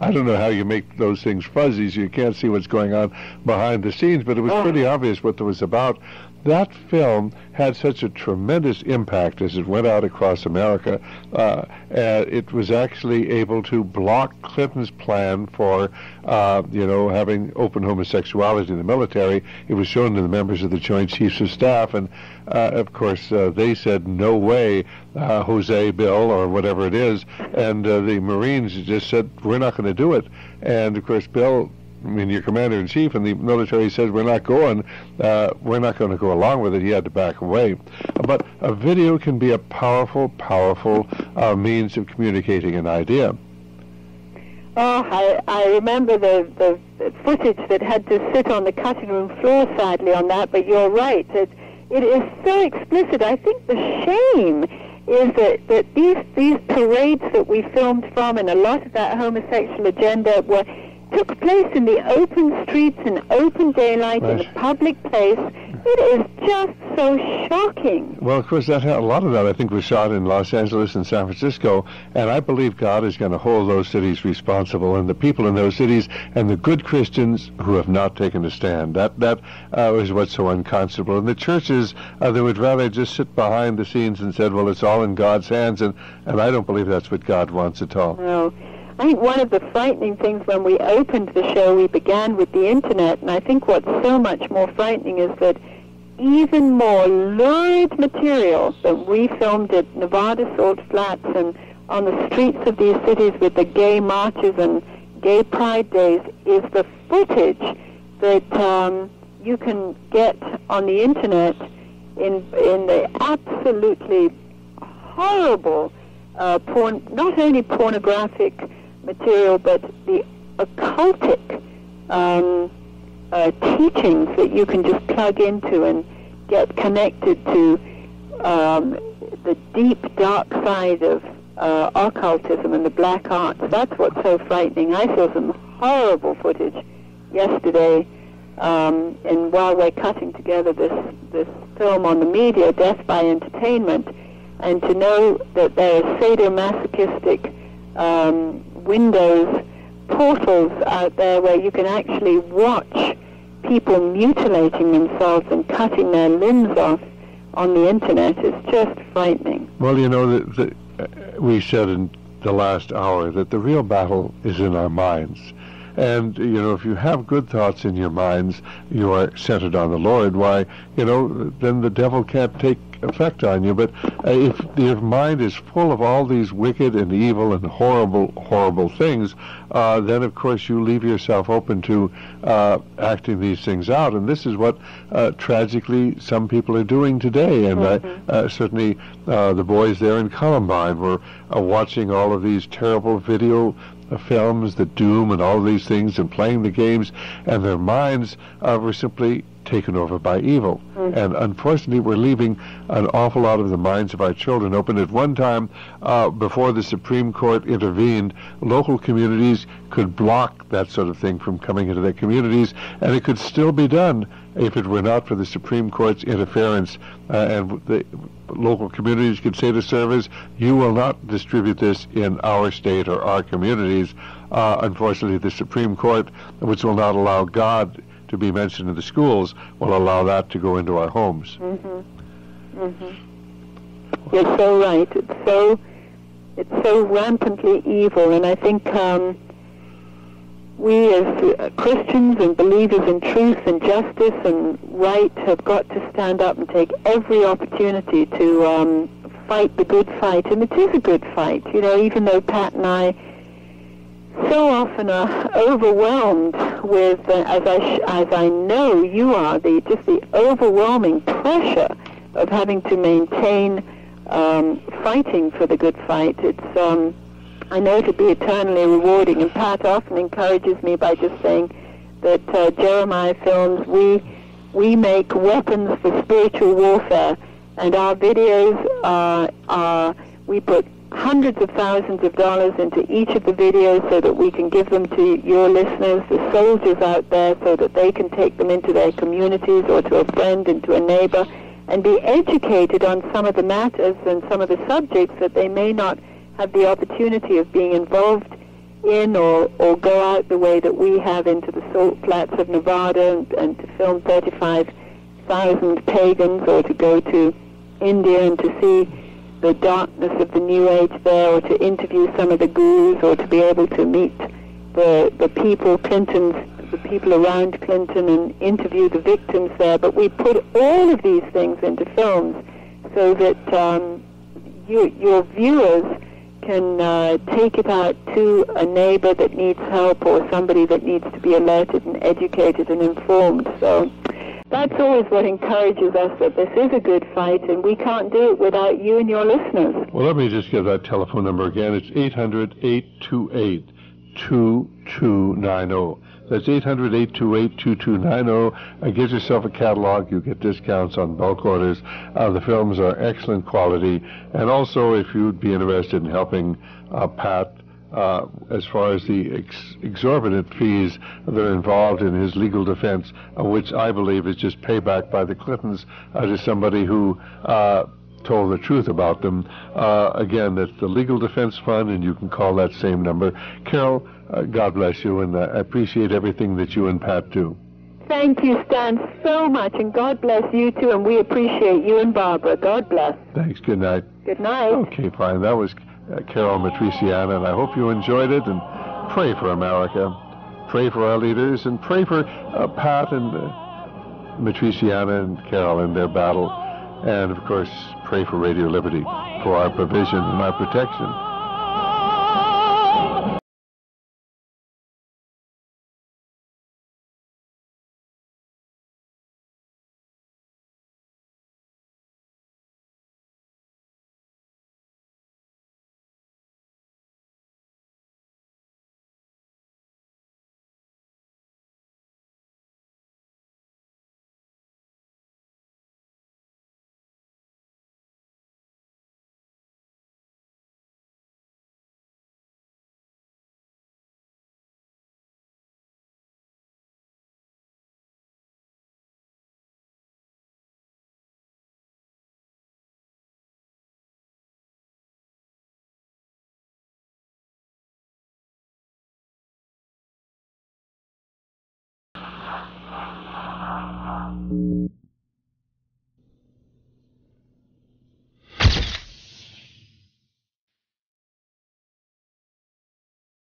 I don't know how you make those things fuzzy, so you can't see what's going on behind the scenes, but it was pretty obvious what it was about that film had such a tremendous impact as it went out across America. Uh, it was actually able to block Clinton's plan for, uh, you know, having open homosexuality in the military. It was shown to the members of the Joint Chiefs of Staff, and uh, of course uh, they said, "No way, uh, Jose Bill, or whatever it is," and uh, the Marines just said, "We're not going to do it." And of course, Bill I mean, your commander in chief and the military says we're not going, uh, we're not going to go along with it. He had to back away. But a video can be a powerful, powerful uh, means of communicating an idea. Oh, I, I remember the, the, footage that had to sit on the cutting room floor, sadly, on that. But you're right; it, it is so explicit. I think the shame is that, that these these parades that we filmed from, and a lot of that homosexual agenda were took place in the open streets in open daylight right. in a public place. It is just so shocking. Well, of course, that a lot of that I think was shot in Los Angeles and San Francisco, and I believe God is going to hold those cities responsible, and the people in those cities, and the good Christians who have not taken a stand. That that uh, is what's so unconscionable. And the churches, uh, they would rather just sit behind the scenes and said, "Well, it's all in God's hands," and and I don't believe that's what God wants at all. No. I think one of the frightening things when we opened the show, we began with the internet, and I think what's so much more frightening is that even more lurid material that we filmed at Nevada Salt Flats and on the streets of these cities with the gay marches and gay pride days is the footage that um, you can get on the internet in in the absolutely horrible uh, porn, not only pornographic material, but the occultic um, uh, teachings that you can just plug into and get connected to um, the deep, dark side of uh, occultism and the black arts. That's what's so frightening. I saw some horrible footage yesterday, um, and while we're cutting together this this film on the media, Death by Entertainment, and to know that there are sadomasochistic um, windows, portals out there where you can actually watch people mutilating themselves and cutting their limbs off on the internet is just frightening. Well, you know, the, the, uh, we said in the last hour that the real battle is in our minds. And, you know, if you have good thoughts in your minds, you are centered on the Lord, why, you know, then the devil can't take effect on you. But uh, if your mind is full of all these wicked and evil and horrible, horrible things, uh, then of course you leave yourself open to uh, acting these things out. And this is what uh, tragically some people are doing today. And mm-hmm. uh, certainly uh, the boys there in Columbine were watching all of these terrible video Uh, films, the doom and all these things, and playing the games, and their minds were simply taken over by evil. Mm-hmm. And unfortunately, we're leaving an awful lot of the minds of our children open. At one time, uh, before the Supreme Court intervened, local communities could block that sort of thing from coming into their communities, and it could still be done if it were not for the Supreme Court's interference. Uh, and the local communities could say to servers, you will not distribute this in our state or our communities. Uh, unfortunately, the Supreme Court, which will not allow God to be mentioned in the schools will allow that to go into our homes. Mm-hmm. Mm-hmm. You're so right. It's so it's so rampantly evil, and I think um, we as uh, Christians and believers in truth and justice and right have got to stand up and take every opportunity to um, fight the good fight, and it is a good fight. You know, even though Pat and I so often are overwhelmed with, uh, as I as I know you are, the just the overwhelming pressure of having to maintain um, fighting for the good fight. It's um, I know it would be eternally rewarding, and Pat often encourages me by just saying that uh, Jeremiah Films we we make weapons for spiritual warfare, and our videos are are we put hundreds of thousands of dollars into each of the videos so that we can give them to your listeners, the soldiers out there, so that they can take them into their communities or to a friend and to a neighbor and be educated on some of the matters and some of the subjects that they may not have the opportunity of being involved in or, or go out the way that we have into the salt flats of Nevada and, and to film 35,000 pagans or to go to India and to see the darkness of the New Age there, or to interview some of the gurus, or to be able to meet the the people, Clinton's the people around Clinton, and interview the victims there. But we put all of these things into films so that um, you, your viewers can uh, take it out to a neighbor that needs help or somebody that needs to be alerted and educated and informed. So that's always what encourages us that this is a good fight, and we can't do it without you and your listeners. Well, let me just give that telephone number again. It's 800 828 2290. That's 800 828 2290. Uh, get yourself a catalog. You get discounts on bulk orders. Uh, the films are excellent quality. And also, if you'd be interested in helping uh, Pat uh, as far as the ex- exorbitant fees that are involved in his legal defense, uh, which I believe is just payback by the Clintons uh, to somebody who uh, told the truth about them. Uh, again, that's the Legal Defense Fund, and you can call that same number. Caryl, uh, God bless you, and I appreciate everything that you and Pat do. Thank you, Stan, so much, and God bless you too, and we appreciate you and Barbara. God bless. Thanks. Good night. Good night. Okay, fine. That was uh, Caryl Matrisciana, and I hope you enjoyed it. And pray for America, pray for our leaders, and pray for uh, Pat and uh, Matrisciana and Caryl in their battle. And of course, pray for Radio Liberty for our provision and our protection.